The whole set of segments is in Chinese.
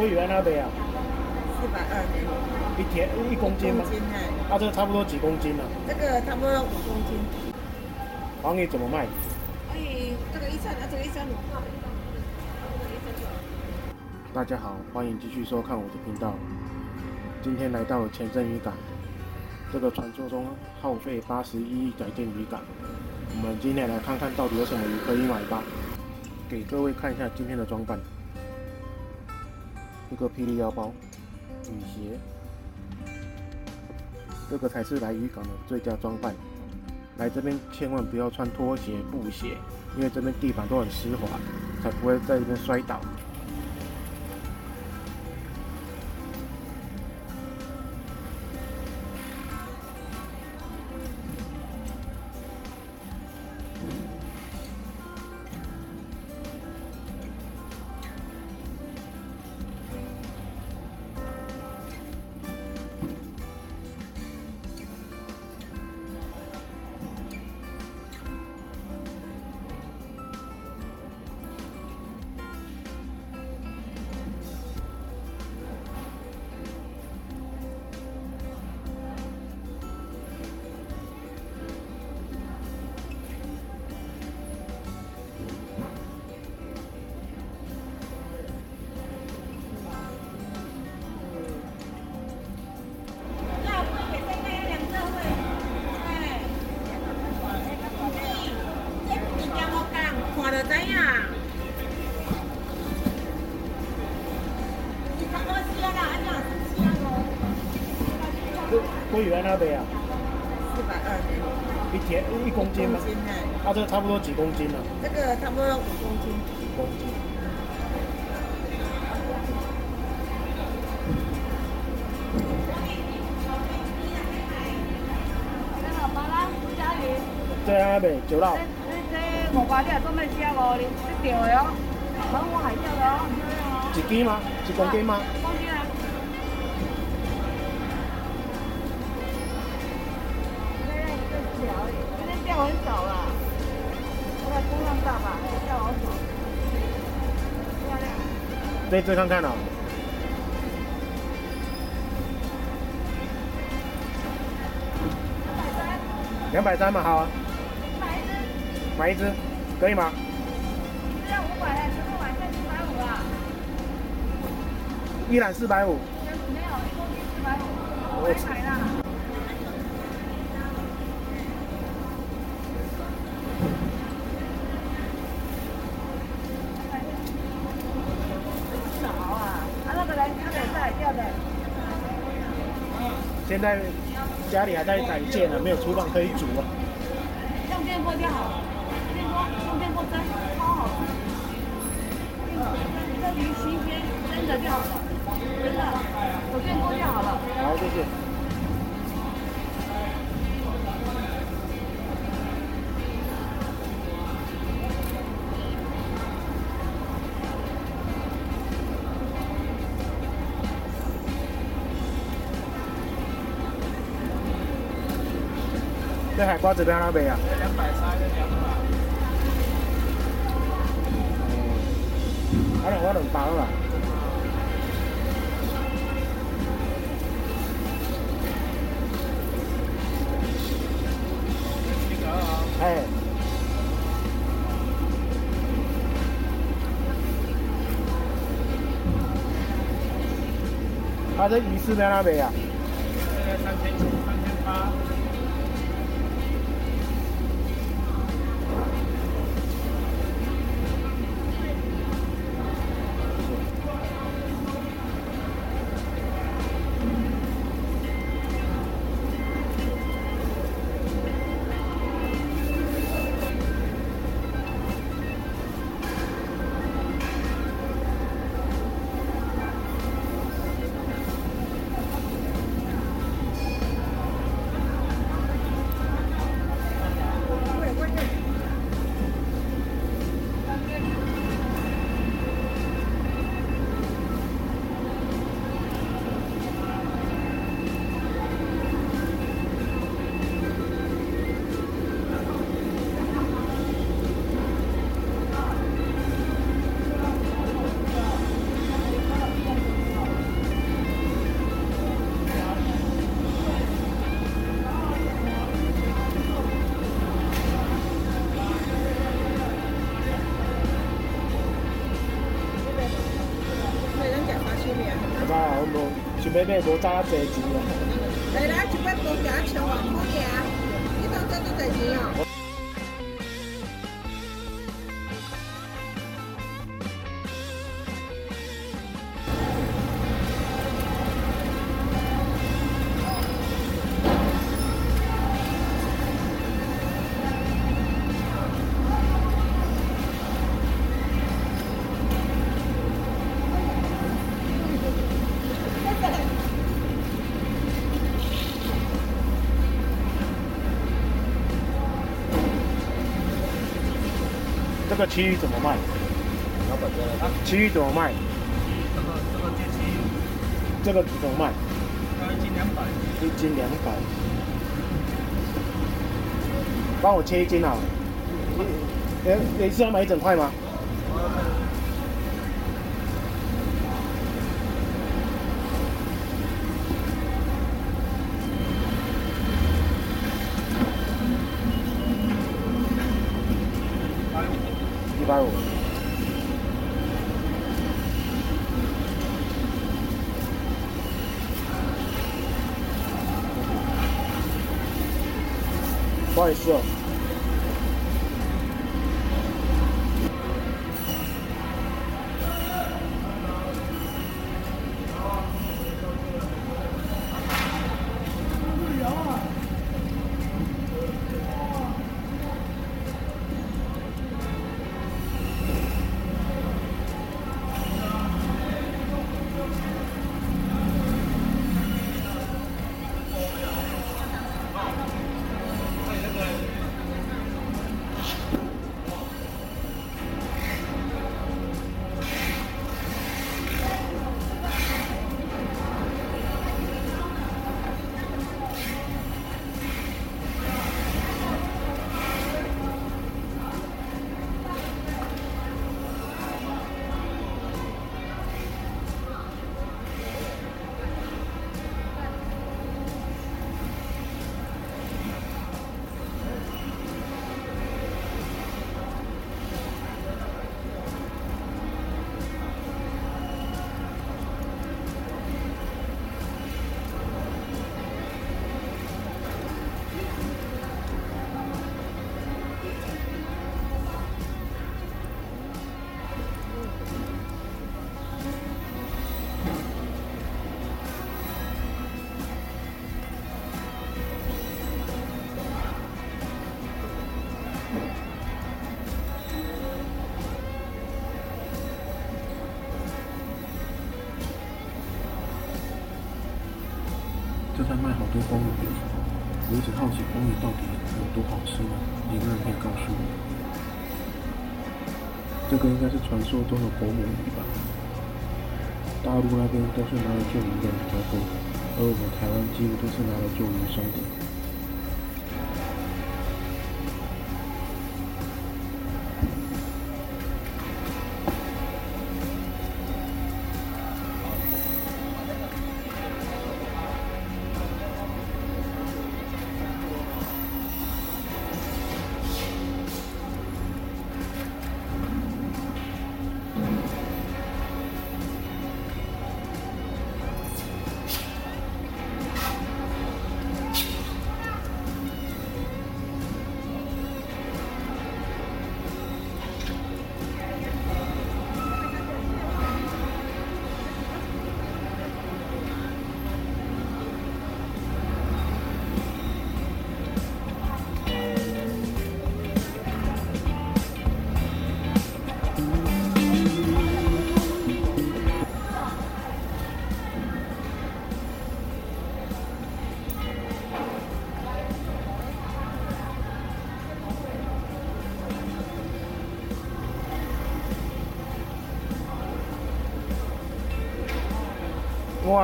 鲑鱼在那边啊？四百二给你，一天一公斤吗？公斤哎，啊，这个差不多几公斤啊？这个差不多五公斤。黄鱼怎么卖？哎，这个一三，啊，这个一三五。大家好，欢迎继续收看我的频道。今天来到了前镇渔港，这个传说中耗费八十一亿改建渔港。我们今天来看看到底有什么鱼可以买吧。给各位看一下今天的装扮：一个霹雳腰包、雨鞋，这个才是来渔港的最佳装扮。来这边千万不要穿拖鞋、布鞋，因为这边地板都很湿滑，才不会在这边摔倒。在那边啊？四百二一天一公斤吗？公斤哎，啊，这个差不多几公斤啊？这个差不多五公斤。五公斤。在那边九老这，这这五百两做咩吃五哩？这条的哦，澎湖海钓的哦。几斤吗？几公斤吗？公斤这一只看看啊。两百三嘛，好啊，买一只，买一只，可以吗？这样五百嘞，全部买下四百五啊。一揽四百五，没有，一公斤四百五，我来买啦。少啊！啊，那个人他也是海钓的，现在家里还在改建呢，没有厨房可以煮啊。用电锅就好了，这海瓜子在那边啊？两百三，两百。哦，我两我两包啦。哎。他这鱼是在那边啊？现在三千九，三千八。想要买无早啊济钱个鲫鱼怎么卖？老板在那，鲫鱼怎么卖？这个这个电器，这个怎么卖？一斤两百，一斤两百。帮我切一斤好了。你，你是要买一整块吗？一百五。卖好多风鱼，我一直好奇光鱼到底有多好吃呢？有没有人可以告诉我？这个应该是传说中的伯母鱼吧？大陆那边都是拿来做鱼的比较多，而我们台湾几乎都是拿来做鱼生的。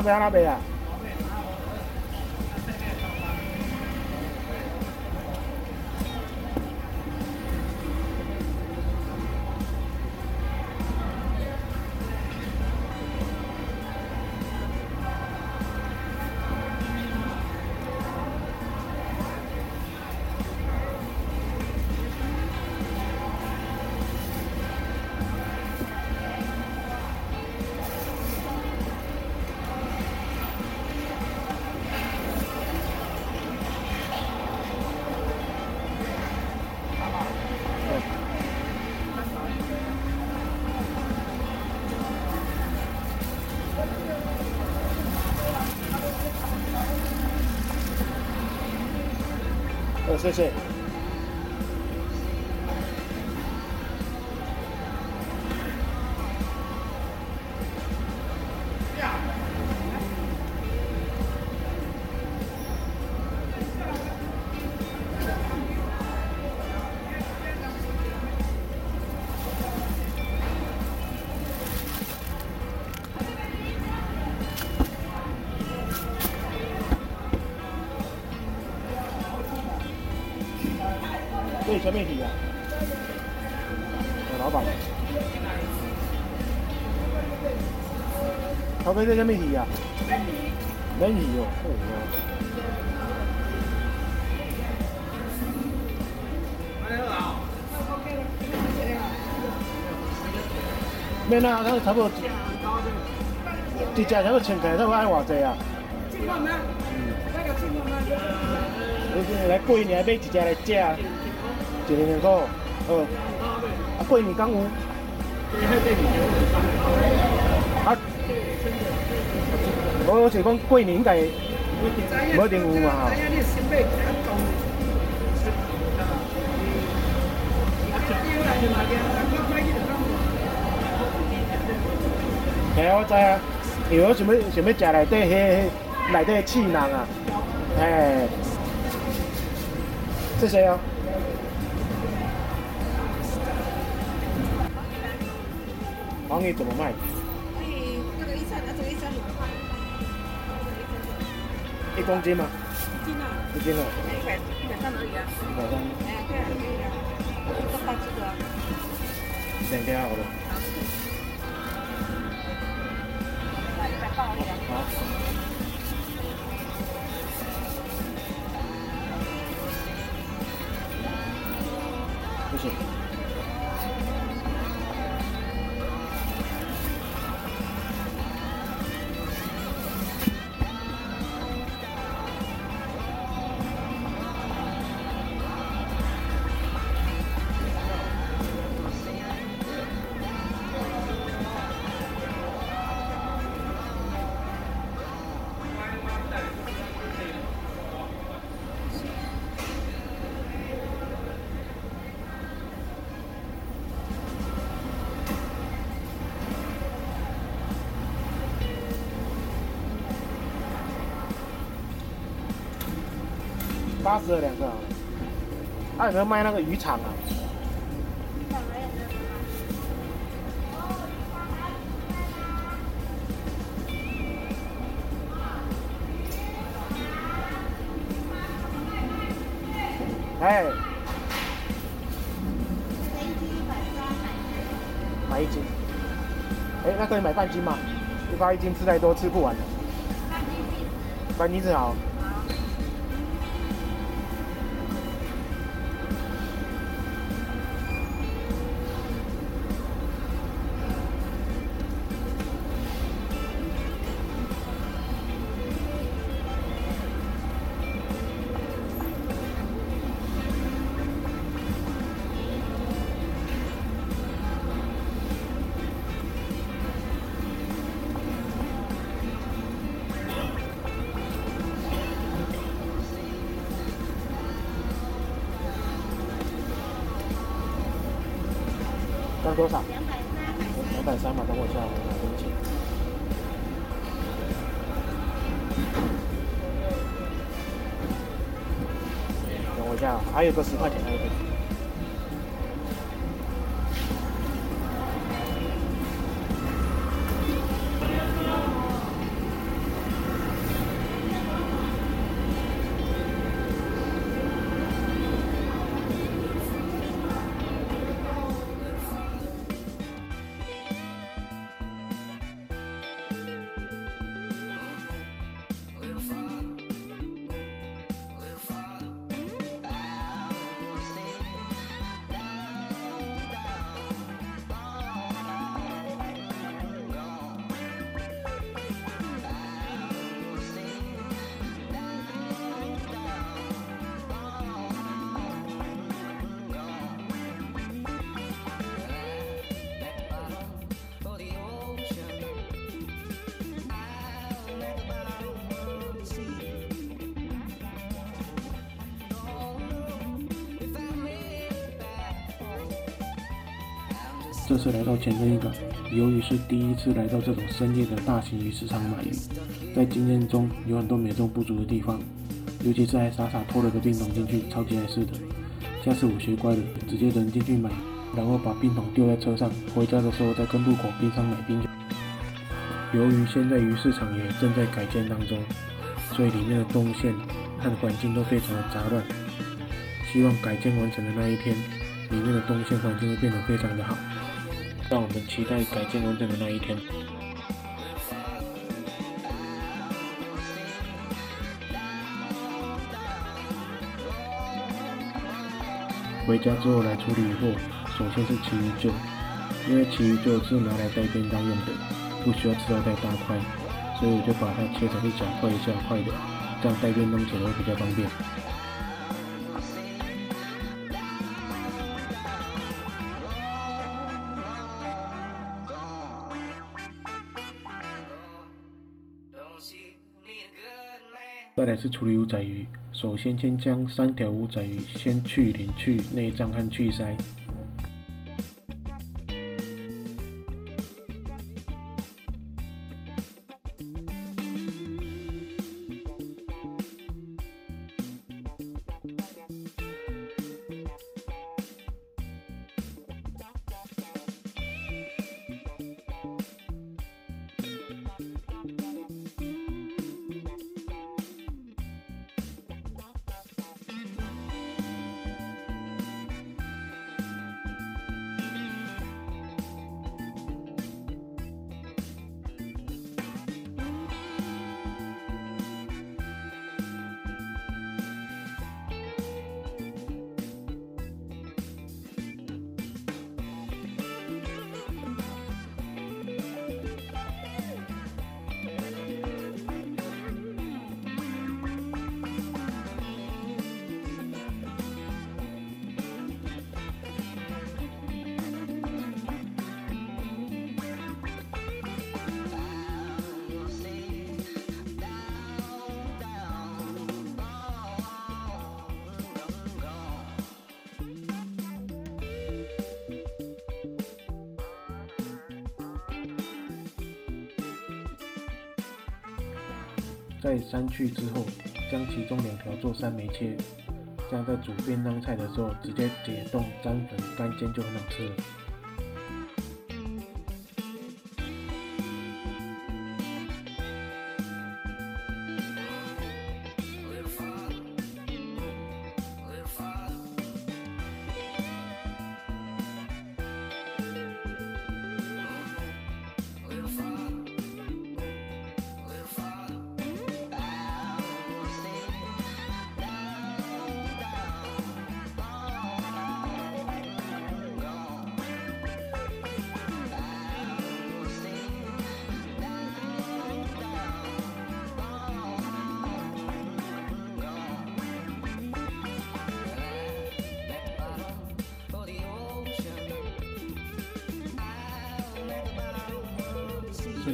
我还没那边啊。谢，谢。谢。对，全面体啊。老板。头盔这些面体啊。免体哦。免啊，咱差不多一只差不多千块，差不多爱偌济啊？千块吗？嗯，那个千块吗？你来过年买一只来食，一两两块，好。啊，过年刚有。啊，我我是讲过年应该无一定有嘛吼。系啊，我知啊，因为我想要想要食内底迄内底气囊啊，哎，谢谢哦。黄鱼怎么卖？这个一三，这个一三五。一公斤吗？一斤啊。一斤啊。一百一百三而已啊。一百三。哎，对啊，可以啊。多好了。来一百八而已啊。好。谢谢。八十的两个。他、有没有卖那个渔场啊？哎。买一斤。哎，那可以买半斤吗？一包一斤吃太多，吃不完的。半斤好。多少？两百三。两百三嘛，等我一下，我拿零钱。等我一下，还有个十块钱，还有个。这次来到前镇渔港，由于是第一次来到这种深夜的大型鱼市场买鱼，在经验中有很多美中不足的地方，尤其是还傻傻拖了个冰桶进去，超级碍事的。下次我学乖了，直接人进去买，然后把冰桶丢在车上，回家的时候再跟路口冰箱买冰酒。由于现在鱼市场也正在改建当中，所以里面的动线和环境都非常的杂乱。希望改建完成的那一天，里面的动线环境会变得非常的好。让我们期待改建完成的那一天。回家之后来处理货，首先是旗鱼臼，因为旗鱼臼是拿来带便当用的，不需要吃到太大块，所以我就把它切成一小块一小块的，这样带便当起来会比较方便。再来是处理乌仔鱼，首先先将三条乌仔鱼先去鳞、去内脏和去鳃。在删去之后，将其中两条做三枚切，这样在煮便当菜的时候直接解冻沾粉干煎就很好吃了。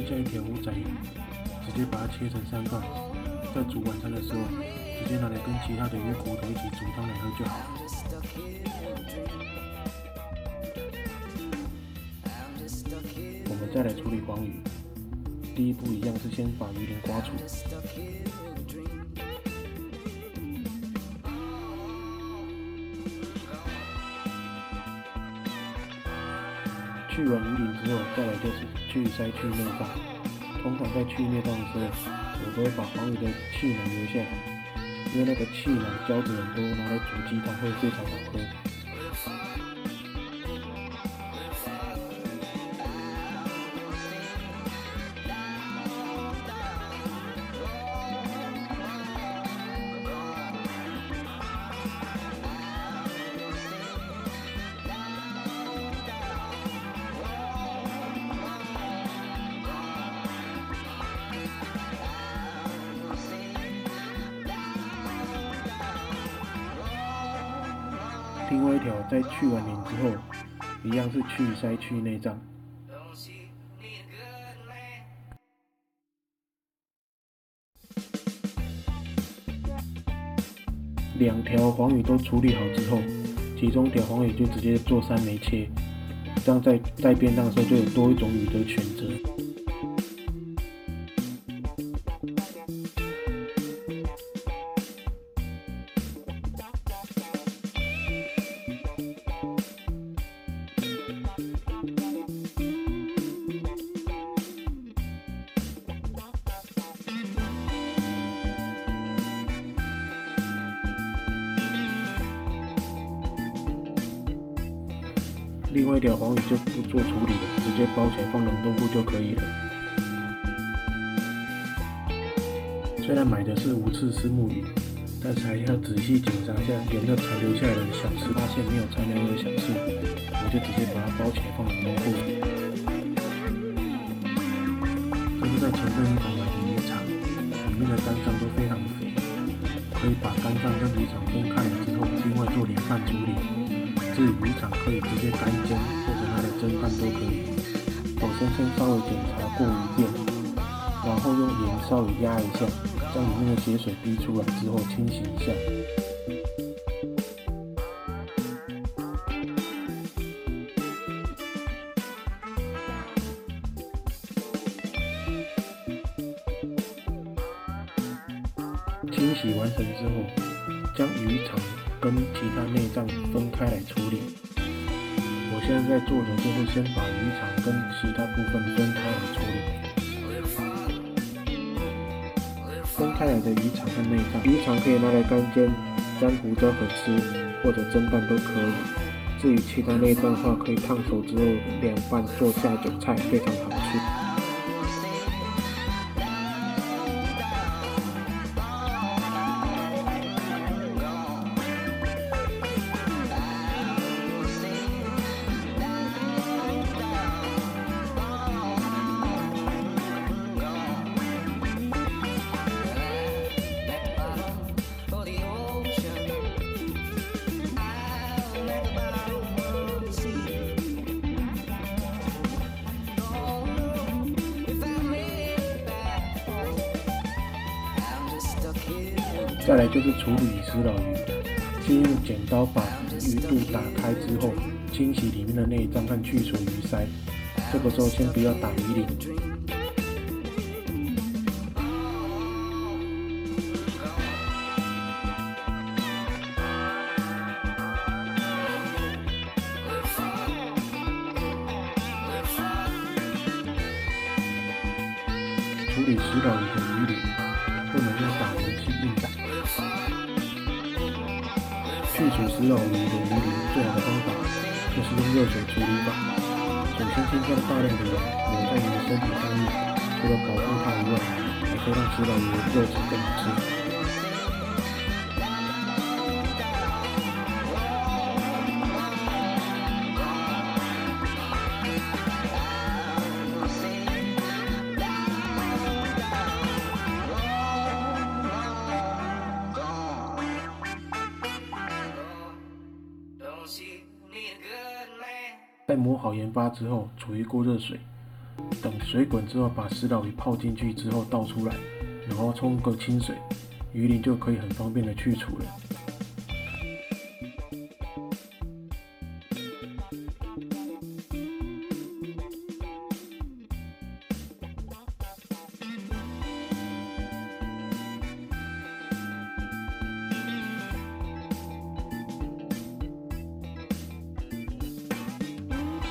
加一条五仔鱼，直接把它切成三段，在煮晚餐的时候，直接拿来跟其他的鱼骨头一起煮汤来喝就好。我们再来处理黄鱼，第一步一样是先把鱼鳞刮除。去完鱼鳞之后，再来就是去鳃、去内脏。通常在去内脏的时候，我都会把黄鱼的气囊留下，因为那个气囊胶质很多，拿来煮鸡汤会非常好喝。去鳃、去内脏。两条黄鱼都处理好之后，其中一条黄鱼就直接做三枚切，这样在在便当的时候就有多一种鱼的选择。做处理了，直接包起来放冷冻库就可以了。虽然买的是无刺丝木鱼，但是还要仔细检查一下有没有残留下来的小刺，发现没有残留的小刺，我就直接把它包起来放冷冻库了。这是在前阵一场买的鱼肠，里面的肝脏都非常肥，可以把肝脏跟鱼肠分开来之后，另外做连饭处理。至鱼掌可以直接干煎，或者拿来蒸饭都可以。首先先稍微检查过一遍，然后用盐稍微压一下，将里面的血水逼出来之后清洗一下。跟其他内脏分开来处理。我现在在做的就是先把鱼肠跟其他部分分开来处理。分开来的鱼肠和内脏，鱼肠可以拿来干煎、沾胡椒粉吃，或者蒸饭都可以。至于其他内脏的话，可以烫熟之后凉拌做下酒菜，非常好再来就是处理石老鱼，先用剪刀把鱼肚打开之后，清洗里面的内脏和去除鱼鳃。这个时候先不要打鱼鳞。首先先将大量的油在你的身体上面，除了保护它以外，还可以让指导鱼的肉质更好吃。好盐发之后，煮一锅热水，等水滚之后，把石老鱼泡进去之后倒出来，然后冲个清水，鱼鳞就可以很方便的去除了。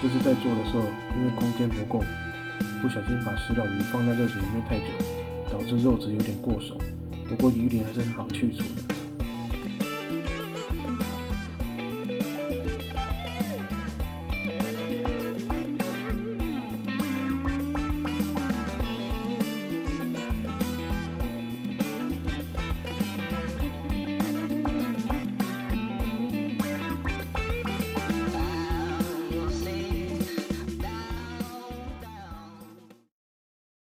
就是在做的时候，因为空间不够，不小心把石老鱼放在热水里面太久，导致肉质有点过熟。不过鱼鳞还是很好去除的。